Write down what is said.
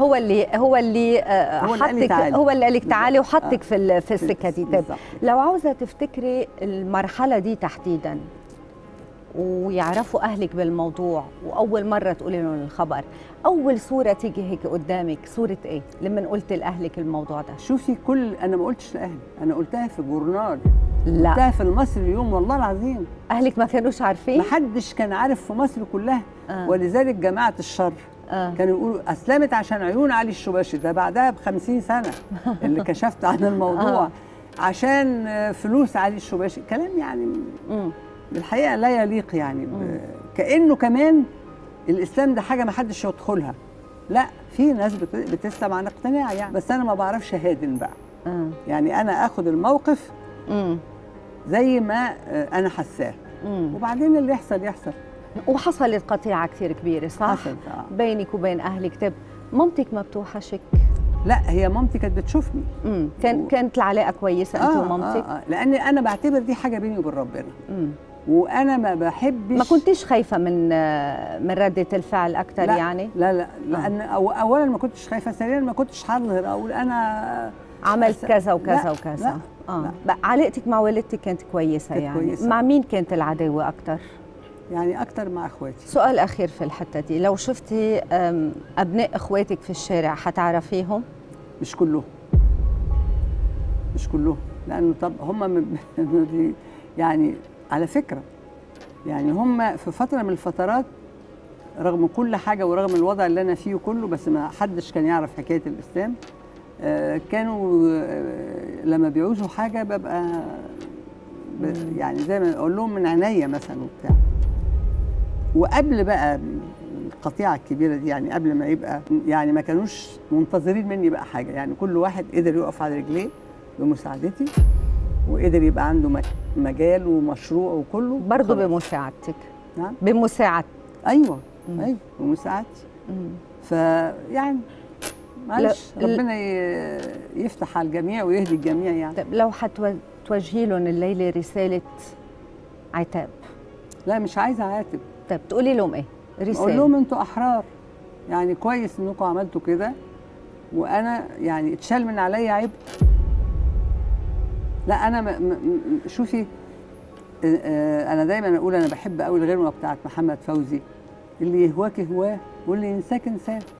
هو اللي هو اللي آه، هو حطك تعالي. هو اللي قال لك تعالي. وحطك آه. في في السكة دي طيب. لو عاوزة تفتكري المرحلة دي تحديدا ويعرفوا أهلك بالموضوع وأول مرة تقولي لهم الخبر أول صورة تيجي هيك قدامك صورة إيه لما قلت لأهلك الموضوع ده شوفي كل أنا ما قلتش لأهلي أنا قلتها في جورنال لا قلتها في المصري اليوم والله العظيم أهلك ما كانوش عارفين محدش كان عارف في مصر كلها آه. ولذلك جماعة الشر آه. كانوا يقولوا أسلمت عشان عيون علي الشباشي ده بعدها ب 50 سنة اللي كشفت عن الموضوع آه. عشان فلوس علي الشباشي كلام يعني مم. بالحقيقة لا يليق يعني ب... كأنه كمان الإسلام ده حاجة ما حدش يدخلها لا في ناس بت... بتسلم عن اقتناع يعني بس أنا ما بعرفش هادن بقى آه. يعني أنا آخد الموقف مم. زي ما آه، أنا حساه. وبعدين اللي يحصل يحصل وحصلت قطيعه كثير كبيرة صح؟ حصل آه. بينك وبين أهلك. طيب مامتك ما بتوحشك لا هي مامتي كانت بتشوفني. امم كان و- كانت العلاقة كويسة أنت ومامتك؟ آه آه. لأن أنا بعتبر دي حاجة بيني وبين ربنا. مم. وأنا ما بحبش ما كنتيش خايفة من آه، من ردة الفعل أكثر لا يعني؟ لا لا. لأن أو اولا ما كنتش خايفة ثانيا ما كنتش هظهر أقول أنا عملت كذا وكذا لا، وكذا. لا، آه. لا. علاقتك مع والدتك كانت كويسة كانت يعني. كويسة. مع مين كانت العداوة أكثر يعني أكتر مع إخواتي. سؤال أخير في الحتة دي. لو شفتي أبناء إخواتك في الشارع حتعرفيهم؟ مش كلهم. مش كلهم. لأنه طب هم يعني على فكرة يعني هم في فترة من الفترات رغم كل حاجة ورغم الوضع اللي أنا فيه كله بس ما حدش كان يعرف حكاية الإسلام آه، كانوا آه، لما بيعوزوا حاجة ببقى يعني زي ما أقول لهم من عينيا مثلا وبتاع. وقبل بقى القطيعة الكبيرة دي يعني قبل ما يبقى يعني ما كانوش منتظرين مني بقى حاجة. يعني كل واحد قدر يقف على رجليه بمساعدتي وقدر يبقى عنده مجال ومشروع وكله. برضه. بمساعدتك. نعم. بمساعدتك. أيوه مم. أيوه بمساعدتي. فيعني معلش ربنا يفتح على الجميع ويهدي الجميع يعني. طيب لو حتوجهي لهم الليلة رسالة عتاب. لا مش عايزة اعاتب طيب تقولي لهم إيه؟ أقول رساله لهم أنتوا أحرار. يعني كويس إنكم عملتوا كده. وأنا يعني اتشال من عليا عبء لا أنا م م- شوفي آه، آه، أنا دايما أقول أنا بحب قوي الغنوة بتاعت محمد فوزي. اللي يهواك هواه واللي ينساك انساه.